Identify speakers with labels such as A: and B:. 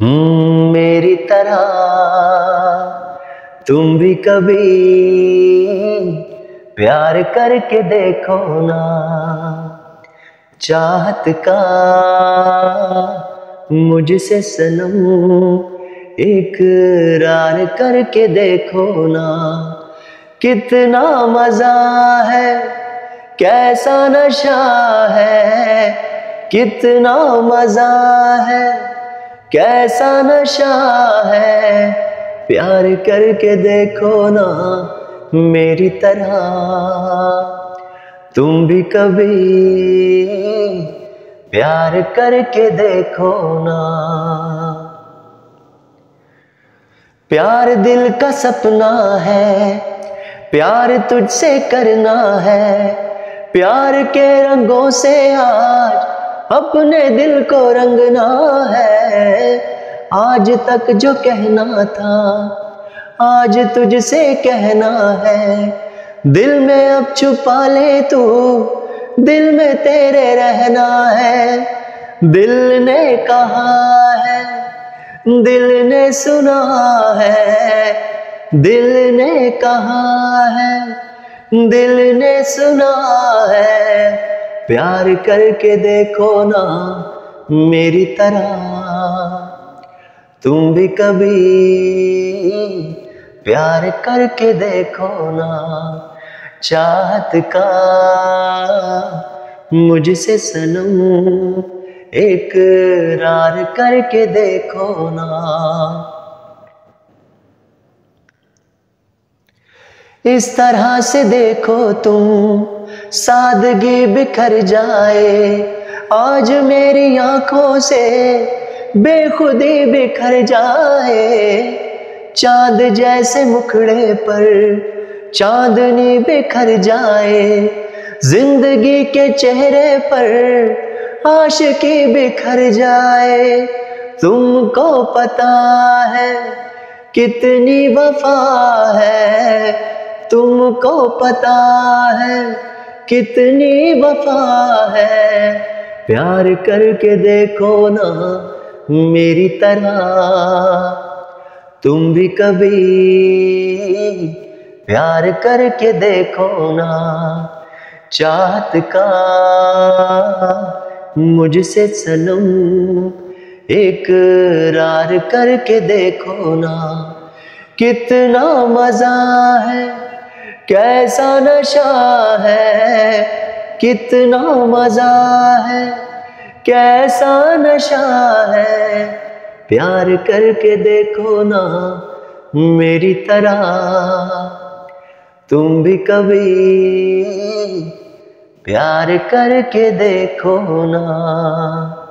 A: हम्म, मेरी तरह। तुम भी कभी प्यार करके देखो ना। चाहत का मुझसे सनम इकरार करके देखो ना। कितना मज़ा है कैसा नशा है कितना मज़ा है। कैसा नशा है? प्यार करके देखो ना मेरी तरह। तुम भी कभी प्यार करके देखो ना। प्यार दिल का सपना है, प्यार तुझसे करना है। प्यार के रंगों से आज अपने दिल को रंगना है। आज तक जो कहना था, आज तुझसे कहना है। दिल में अब छुपा ले तू, दिल में तेरे रहना है। दिल ने कहा है, दिल ने सुना है। दिल ने कहा है, दिल ने सुना है। प्यार करके देखो ना मेरी तरह। तुम भी कभी प्यार करके देखो ना चाहत का। मुझसे सनम एक रार करके देखो ना। इस तरह से देखो तुम सादगी बिखर जाए। आज मेरी आँखों से बेखुदी बिखर जाए। चाँद जैसे मुखड़े पर चांदनी बिखर जाए। ज़िंदगी के चेहरे पर आशिकी बिखर जाए। तुमको पता है कितनी वफा है। तुमको पता है कितनी वफा है। प्यार करके देखो ना मेरी तरह। तुम भी कभी प्यार करके देखो ना। चाहत का मुझसे सनम एक रार करके देखो ना। कितना मज़ा है कैसा नशा है? कितना मज़ा है? कैसा नशा है? प्यार करके देखो ना मेरी तरह। तुम भी कभी प्यार करके देखो ना।